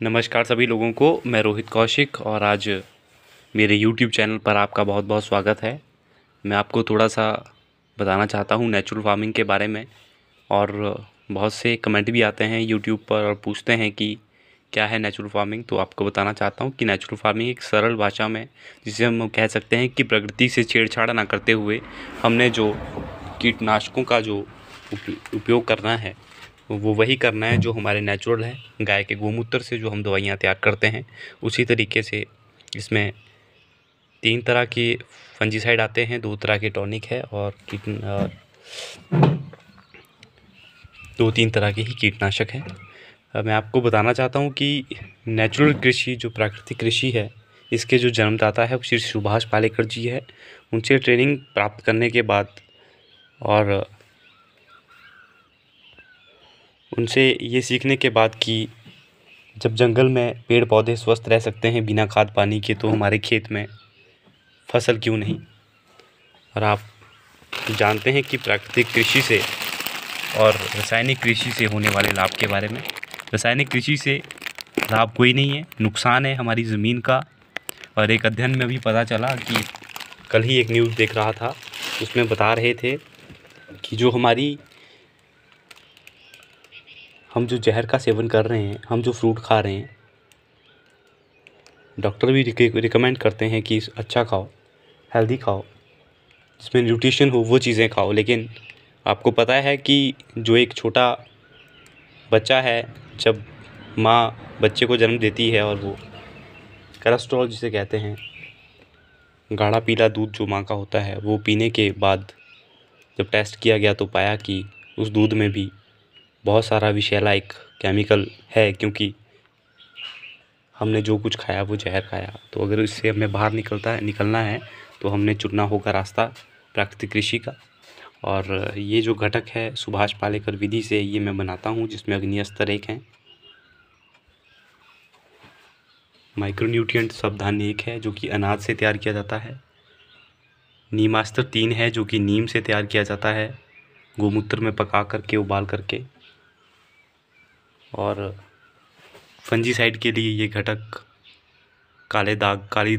नमस्कार सभी लोगों को, मैं रोहित कौशिक और आज मेरे यूट्यूब चैनल पर आपका बहुत बहुत स्वागत है। मैं आपको थोड़ा सा बताना चाहता हूँ नेचुरल फ़ार्मिंग के बारे में और बहुत से कमेंट भी आते हैं यूट्यूब पर और पूछते हैं कि क्या है नेचुरल फ़ार्मिंग तो आपको बताना चाहता हूँ कि नेचुरल फ़ार्मिंग एक सरल भाषा में, जिसे हम कह सकते हैं कि प्रकृति से छेड़छाड़ ना करते हुए हमने जो कीटनाशकों का जो उपयोग करना है वो वही करना है जो हमारे नेचुरल है। गाय के गोमूत्र से जो हम दवाइयाँ तैयार करते हैं, उसी तरीके से इसमें तीन तरह के फंजीसाइड आते हैं, दो तरह के टॉनिक है और कीट दो तीन तरह के ही कीटनाशक हैं। मैं आपको बताना चाहता हूँ कि नेचुरल कृषि, जो प्राकृतिक कृषि है, इसके जो जन्मदाता है, वो श्री सुभाष पालेकर जी है। उनसे ट्रेनिंग प्राप्त करने के बाद और उनसे ये सीखने के बाद कि जब जंगल में पेड़ पौधे स्वस्थ रह सकते हैं बिना खाद पानी के तो हमारे खेत में फ़सल क्यों नहीं? और आप जानते हैं कि प्राकृतिक कृषि से और रासायनिक कृषि से होने वाले लाभ के बारे में। रासायनिक कृषि से लाभ कोई नहीं है, नुकसान है हमारी ज़मीन का। और एक अध्ययन में भी पता चला कि कल ही एक न्यूज़ देख रहा था, उसमें बता रहे थे कि जो हमारी हम जो जहर का सेवन कर रहे हैं, हम जो फ्रूट खा रहे हैं डॉक्टर भी रिकमेंड करते हैं कि अच्छा खाओ हेल्दी खाओ, जिसमें न्यूट्रिशन हो, वो चीज़ें खाओ। लेकिन आपको पता है कि जो एक छोटा बच्चा है, जब माँ बच्चे को जन्म देती है और वो कोलेस्ट्रॉल जिसे कहते हैं, गाढ़ा पीला दूध जो माँ का होता है, वो पीने के बाद जब टेस्ट किया गया तो पाया कि उस दूध में भी बहुत सारा विषैला एक केमिकल है क्योंकि हमने जो कुछ खाया वो जहर खाया। तो अगर इससे हमें बाहर निकलता है, निकलना है तो हमने चुनना होगा रास्ता प्राकृतिक कृषि का। और ये जो घटक है सुभाष पालेकर विधि से ये मैं बनाता हूँ, जिसमें अग्नि स्तर एक हैं। माइक्रोन्यूट्रिएंट सावधान एक है जो कि अनाज से तैयार किया जाता है। नीमास्त्र तीन है जो कि नीम से तैयार किया जाता है। गोमूत्र में पका करके, उबाल करके। और फंजीसाइड के लिए ये घटक, काले दाग, काली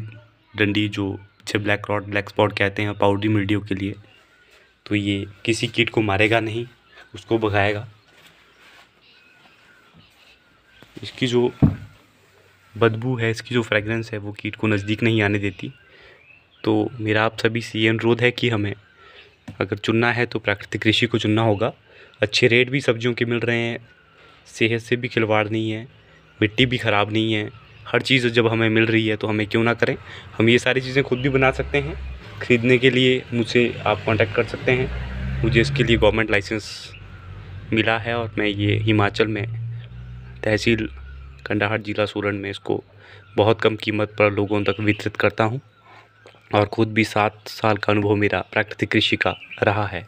डंडी जो जिसे ब्लैक रॉड ब्लैक स्पॉट कहते हैं पाउडरी मिल्डियो के लिए तो ये किसी कीट को मारेगा नहीं, उसको भगाएगा। इसकी जो बदबू है, इसकी जो फ्रेगरेंस है, वो कीट को नज़दीक नहीं आने देती। तो मेरा आप सभी से ये अनुरोध है कि हमें अगर चुनना है तो प्राकृतिक कृषि को चुनना होगा। अच्छे रेट भी सब्जियों के मिल रहे हैं सेहत से भी खिलवाड़ नहीं है, मिट्टी भी ख़राब नहीं है। हर चीज़ जब हमें मिल रही है तो हमें क्यों ना करें? हम ये सारी चीज़ें खुद भी बना सकते हैं। ख़रीदने के लिए मुझसे आप कांटेक्ट कर सकते हैं। मुझे इसके लिए गवर्नमेंट लाइसेंस मिला है और मैं ये हिमाचल में तहसील कंडाहाट ज़िला सोलन में इसको बहुत कम कीमत पर लोगों तक वितरित करता हूँ और ख़ुद भी सात साल का अनुभव मेरा प्राकृतिक कृषि का रहा है।